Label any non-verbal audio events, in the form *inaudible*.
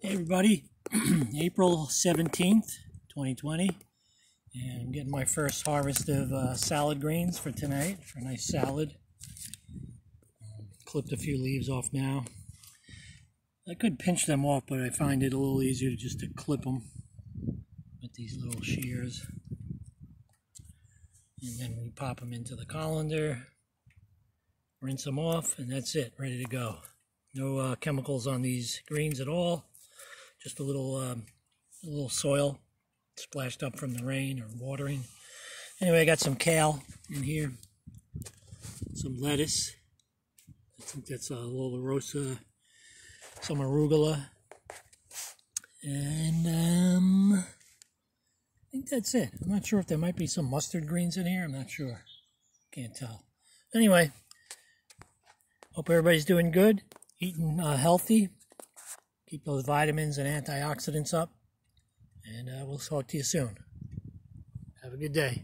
Hey everybody, *clears throat* April 17th, 2020, and I'm getting my first harvest of uh, salad greens for tonight for a nice salad. Um, clipped a few leaves off now. I could pinch them off, but I find it a little easier just to clip them with these little shears. And then we pop them into the colander, rinse them off, and that's it, ready to go. No uh, chemicals on these greens at all just a little um, a little soil splashed up from the rain or watering. Anyway, I got some kale in here, some lettuce. I think that's a Lollo Rossa, some arugula, and um, I think that's it. I'm not sure if there might be some mustard greens in here. I'm not sure. Can't tell. Anyway, hope everybody's doing good, eating uh, healthy, keep those vitamins and antioxidants up. And uh, we'll talk to you soon. Have a good day.